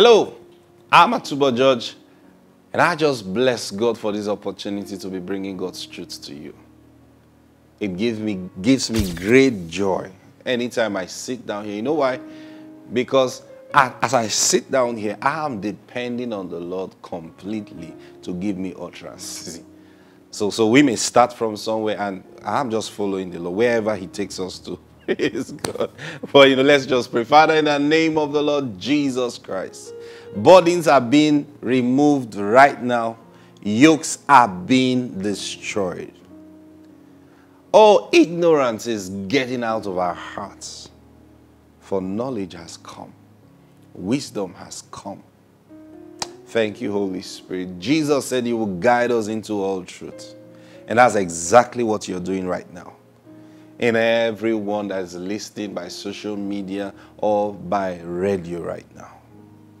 Hello, I'm Atubo George, and I just bless God for this opportunity to be bringing God's truth to you. It gives me, gives me great joy anytime I sit down here. You know why? Because as I sit down here, I am depending on the Lord completely to give me utterance. So, so we may start from somewhere, and I'm just following the Lord wherever He takes us to. Praise God. But you know, let's just pray. Father, in the name of the Lord Jesus Christ, burdens are being removed right now, yokes are being destroyed. All ignorance is getting out of our hearts, for knowledge has come, wisdom has come. Thank you, Holy Spirit. Jesus said you will guide us into all truth. And that's exactly what you're doing right now in everyone that is listening by social media or by radio right now.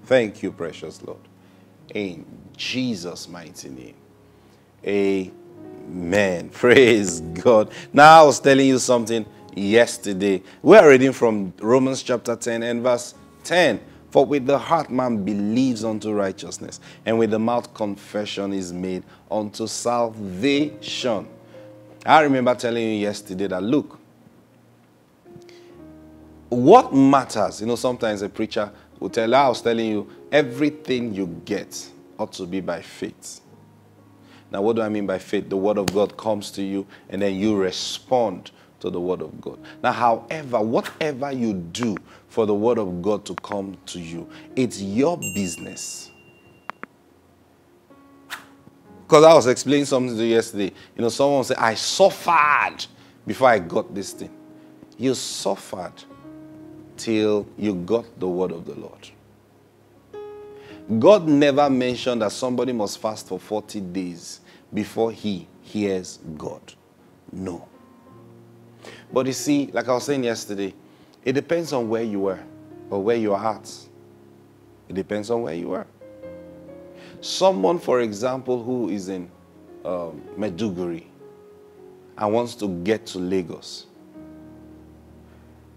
Thank you, precious Lord. In Jesus' mighty name. Amen. Praise God. Now, I was telling you something yesterday. We are reading from Romans chapter 10 and verse 10. For with the heart man believes unto righteousness, and with the mouth confession is made unto salvation. I remember telling you yesterday that look, what matters, you know, sometimes a preacher will tell, I was telling you, everything you get ought to be by faith. Now, what do I mean by faith? The word of God comes to you, and then you respond to the word of God. Now, however, whatever you do for the word of God to come to you, it's your business. Because I was explaining something to you yesterday. You know, someone said, I suffered before I got this thing. You suffered till you got the word of the Lord. God never mentioned that somebody must fast for 40 days before he hears God. No. But you see, like I was saying yesterday, it depends on where you were or where you are at. It depends on where you are. Someone, for example, who is in um, Maiduguri and wants to get to Lagos,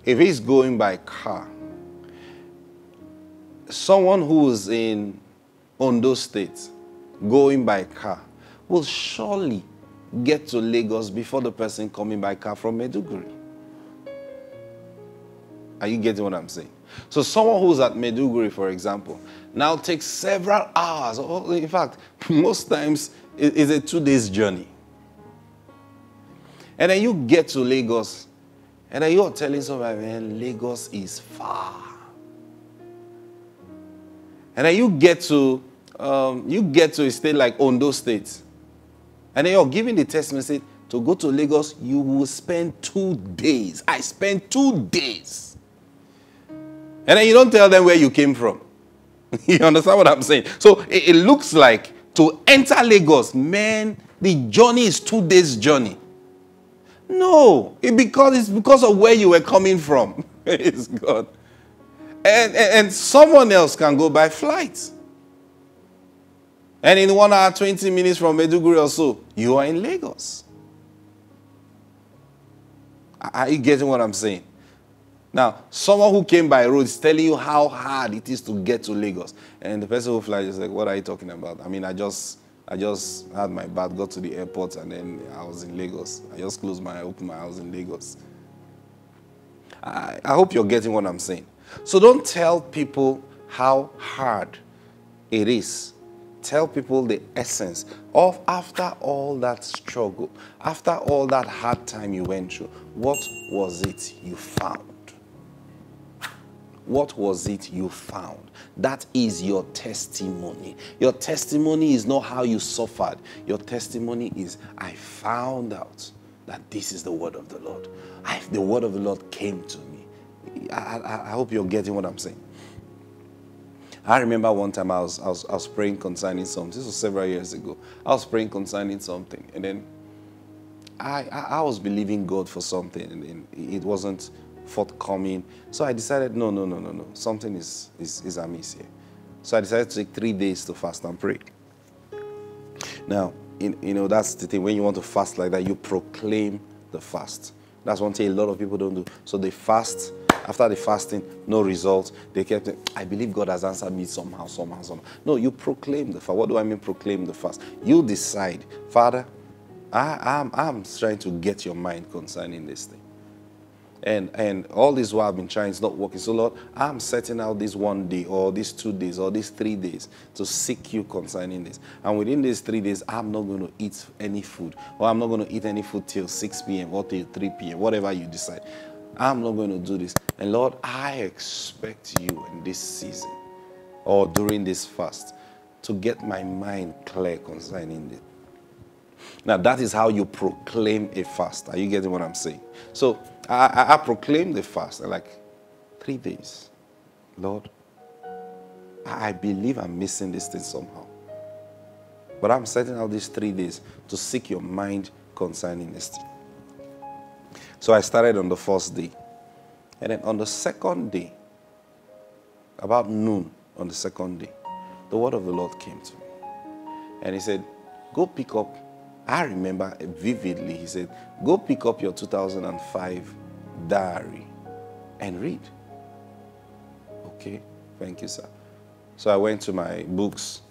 if he's going by car, someone who's in Ondo State going by car will surely get to Lagos before the person coming by car from Maiduguri. Are you getting what I'm saying? So someone who's at Maiduguri, for example, now takes several hours. In fact, most times it's a two days journey. And then you get to Lagos, and then you're telling somebody, man, Lagos is far. And then you get to um, you get to a state like Ondo State. And then you're giving the testimony to go to Lagos, you will spend two days. I spent two days. And then you don't tell them where you came from. you understand what I'm saying? So it, it looks like to enter Lagos, man, the journey is two days' journey. No, it because it's because of where you were coming from. Praise God. And, and, and, someone else can go by flight. And in one hour, 20 minutes from Maiduguri or so, you are in Lagos. Are you getting what I'm saying? Now, someone who came by road is telling you how hard it is to get to Lagos. And the person who flies is like, what are you talking about? I mean, I just I just had my bath, got to the airport, and then I was in Lagos. I just closed my opened my house in Lagos. I, I hope you're getting what I'm saying. So don't tell people how hard it is. Tell people the essence of after all that struggle, after all that hard time you went through, what was it you found? What was it you found? That is your testimony. Your testimony is not how you suffered. Your testimony is, I found out that this is the word of the Lord. I, the word of the Lord came to me. I, I, I, hope you're getting what I'm saying. I remember one time I was, I, was, I was praying concerning something. This was several years ago. I was praying concerning something. And then I, I, I was believing God for something. And it wasn't forthcoming. So I decided, no, no, no, no, no. Something is, is, is amiss here. So I decided to take three days to fast and pray. Now, in, you know, that's the thing. When you want to fast like that, you proclaim the fast. That's one thing a lot of people don't do. So they fast After the fasting, no results. They kept saying, I believe God has answered me somehow, somehow, somehow. No, you proclaim the fast. What do I mean proclaim the fast? You decide, Father, I, I'm, I'm trying to get your mind concerning this thing. And, and all this while I've been trying, it's not working. So, Lord, I'm setting out this one day or these two days or these three days to seek you concerning this. And within these three days, I'm not going to eat any food or I'm not going to eat any food till 6 p.m. or till 3 p.m., whatever you decide. I'm not going to do this. And Lord, I expect you in this season or during this fast to get my mind clear concerning this. Now, that is how you proclaim a fast. Are you getting what I'm saying? So, I, I, I proclaim the fast like three days. Lord, I believe I'm missing this thing somehow. But I'm setting out these three days to seek your mind concerning this thing. So I started on the first day. And then on the second day, about noon on the second day, the word of the Lord came to me. And he said, Go pick up I remember vividly, he said, Go pick up your 2005 diary and read. Okay, thank you, sir. So I went to my books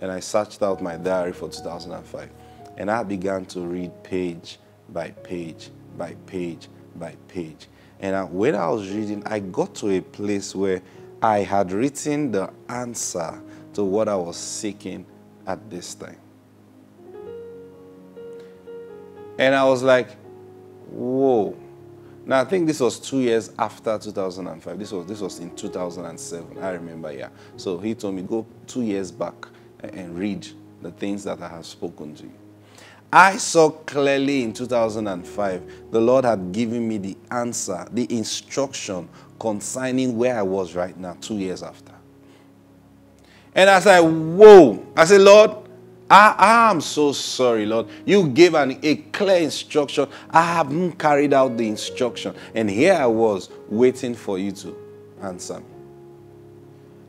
and I searched out my diary for 2005. And I began to read page by page by page by page. And I, when I was reading, I got to a place where I had written the answer to what I was seeking at this time. And I was like, whoa. Now I think this was two years after 2005. This was this was in 2007. I remember, yeah. So he told me go two years back and read the things that I have spoken to you. I saw clearly in 2005 the Lord had given me the answer, the instruction concerning where I was right now, two years after. And I said, Whoa. I said, Lord, I, am so sorry, Lord. You gave an, a clear instruction. I haven't carried out the instruction. And here I was waiting for you to answer me.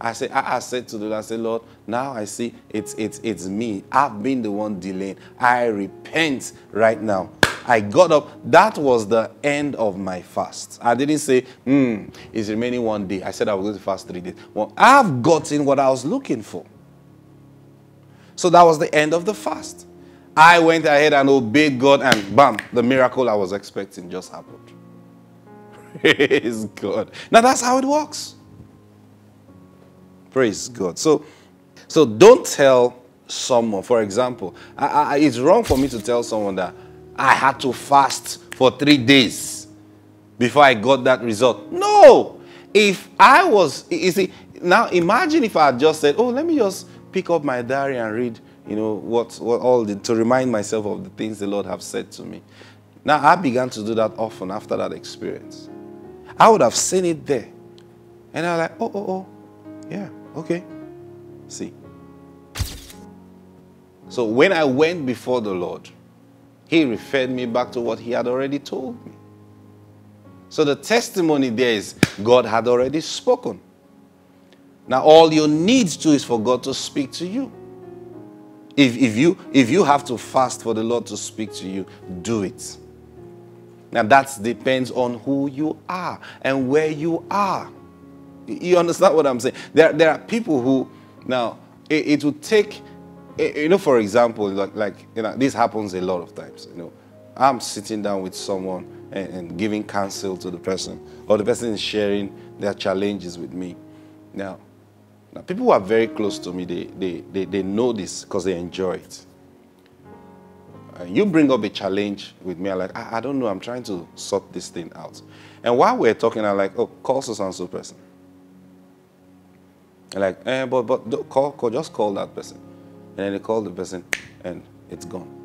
I said, I, said to the Lord, I said, Lord, now I see it's, it's, it's me. I've been the one delaying. I repent right now. I got up. That was the end of my fast. I didn't say, hmm, it's remaining one day. I said I was going to fast three days. Well, I've gotten what I was looking for. So that was the end of the fast. I went ahead and obeyed God, and bam, the miracle I was expecting just happened. Praise God. Now that's how it works. Praise God. So, so don't tell someone, for example, I, I, it's wrong for me to tell someone that I had to fast for three days before I got that result. No. If I was, you see, now imagine if I had just said, oh, let me just pick up my diary and read, you know, what, what all the, to remind myself of the things the Lord have said to me. Now, I began to do that often after that experience. I would have seen it there. And I was like, oh, oh, oh, yeah, okay. See. So when I went before the Lord, He referred me back to what He had already told me. So the testimony there is God had already spoken. Now, all you need to is for God to speak to you. If, if, you, if you have to fast for the Lord to speak to you, do it. Now, that depends on who you are and where you are. You understand what I'm saying? There, there are people who, now, it, it will take, you know, for example, like, like, you know, this happens a lot of times. You know, I'm sitting down with someone and, and giving counsel to the person, or the person is sharing their challenges with me. Now, now, people who are very close to me, they, they, they, they know this because they enjoy it. Uh, you bring up a challenge with me, I'm like, I, I, don't know, I'm trying to sort this thing out. And while we're talking, I'm like, oh, call so and so person. Like, eh, but, but call, call, just call that person. And then they call the person, and it's gone.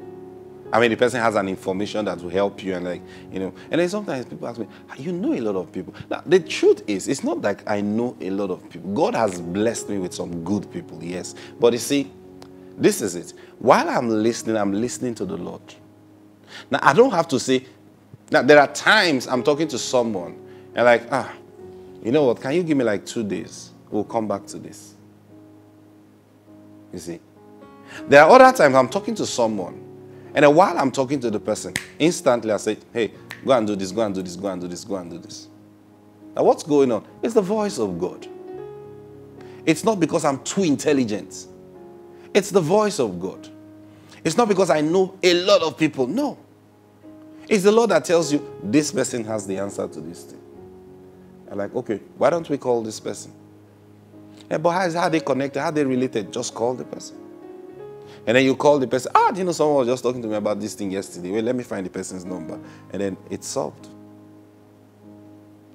I mean, the person has an information that will help you, and like, you know. And then sometimes people ask me, ah, you know a lot of people. Now, the truth is, it's not like I know a lot of people. God has blessed me with some good people, yes. But you see, this is it. While I'm listening, I'm listening to the Lord. Now, I don't have to say, now, there are times I'm talking to someone, and like, ah, you know what, can you give me like two days? We'll come back to this. You see? There are other times I'm talking to someone, and then while I'm talking to the person, instantly I say, hey, go and do this, go and do this, go and do this, go and do this. Now, what's going on? It's the voice of God. It's not because I'm too intelligent. It's the voice of God. It's not because I know a lot of people. No. It's the Lord that tells you this person has the answer to this thing. I'm like, okay, why don't we call this person? Yeah, but how, is, how they connected? How they related? Just call the person. And then you call the person. Ah, do you know someone was just talking to me about this thing yesterday? Wait, let me find the person's number. And then it's solved.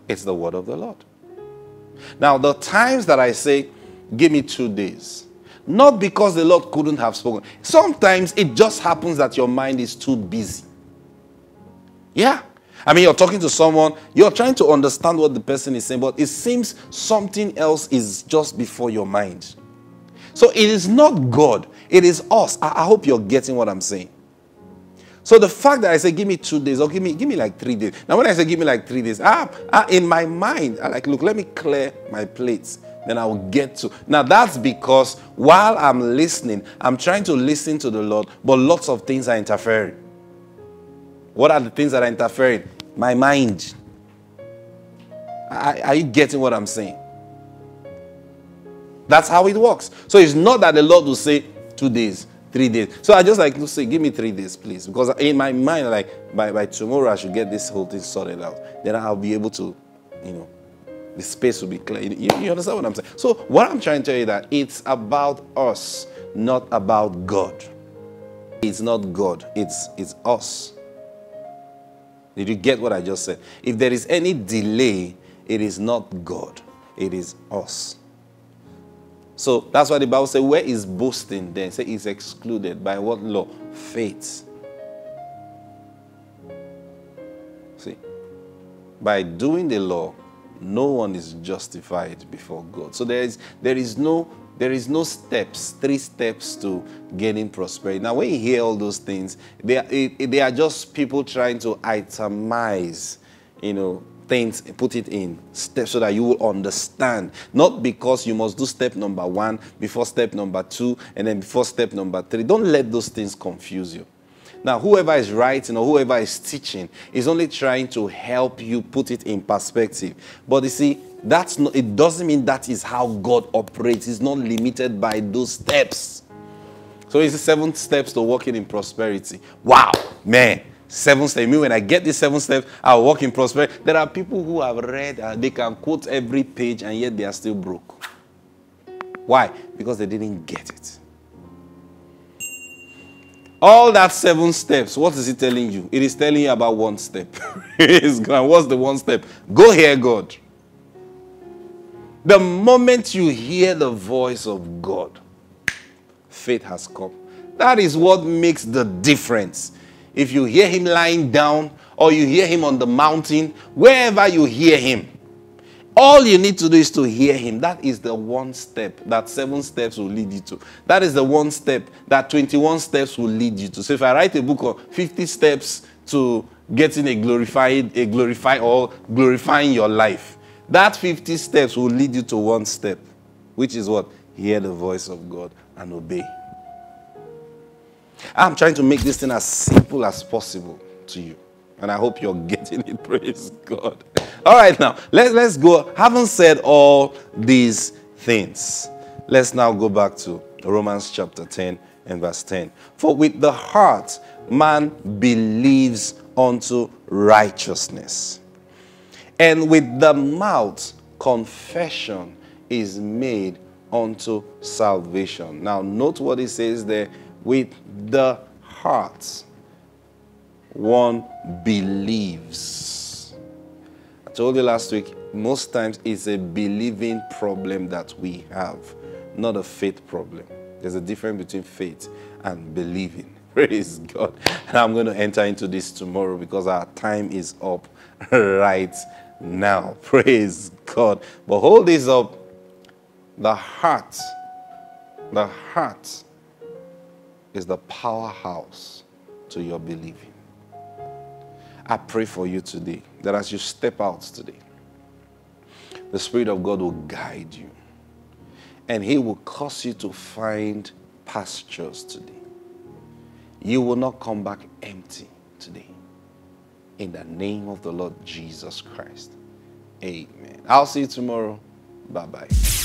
It's the word of the Lord. Now, the times that I say, give me two days, not because the Lord couldn't have spoken. Sometimes it just happens that your mind is too busy. Yeah. I mean, you're talking to someone, you're trying to understand what the person is saying, but it seems something else is just before your mind. So it is not God, it is us. I, I hope you're getting what I'm saying. So the fact that I say, give me two days, or give me, give me like three days. Now, when I say give me like three days, ah, ah, in my mind, I like, look, let me clear my plates. Then I will get to. Now, that's because while I'm listening, I'm trying to listen to the Lord, but lots of things are interfering. What are the things that are interfering? My mind. Are, are you getting what I'm saying? That's how it works. So it's not that the Lord will say two days, three days. So I just like to say, give me three days, please. Because in my mind, like by, by tomorrow, I should get this whole thing sorted out. Then I'll be able to, you know, the space will be clear. You, you understand what I'm saying? So what I'm trying to tell you that it's about us, not about God. It's not God, it's, it's us. Did you get what I just said? If there is any delay, it is not God, it is us. So that's why the Bible says, where is boasting then? Say it's excluded. By what law? Faith. See, by doing the law, no one is justified before God. So there is there is no there is no steps, three steps to gaining prosperity. Now, when you hear all those things, they are, they are just people trying to itemize, you know, things, put it in steps so that you will understand. Not because you must do step number one before step number two and then before step number three. Don't let those things confuse you. Now, whoever is writing or whoever is teaching is only trying to help you put it in perspective. But you see, that's not, it doesn't mean that is how God operates. It's not limited by those steps. So it's the seven steps to walking in prosperity. Wow, man. Seven steps. Me, when I get these seven steps, I'll walk in prosperity. There are people who have read, uh, they can quote every page, and yet they are still broke. Why? Because they didn't get it. All that seven steps, what is it telling you? It is telling you about one step. What's the one step? Go hear God. The moment you hear the voice of God, faith has come. That is what makes the difference. If you hear him lying down or you hear him on the mountain, wherever you hear him, all you need to do is to hear him. That is the one step that seven steps will lead you to. That is the one step that 21 steps will lead you to. So if I write a book of 50 steps to getting a glorified, a glorified or glorifying your life, that 50 steps will lead you to one step, which is what? Hear the voice of God and obey. I'm trying to make this thing as simple as possible to you. And I hope you're getting it. Praise God. All right, now let's let's go. Having said all these things, let's now go back to Romans chapter 10 and verse 10. For with the heart man believes unto righteousness and with the mouth, confession is made unto salvation. Now, note what it says there with the heart, one believes. I told you last week, most times it's a believing problem that we have, not a faith problem. There's a difference between faith and believing. Praise God. And I'm going to enter into this tomorrow because our time is up right now. Praise God. But hold this up. The heart, the heart is the powerhouse to your believing. I pray for you today that as you step out today, the Spirit of God will guide you and He will cause you to find pastures today. You will not come back empty today in the name of the Lord Jesus Christ. Amen. I'll see you tomorrow. Bye bye.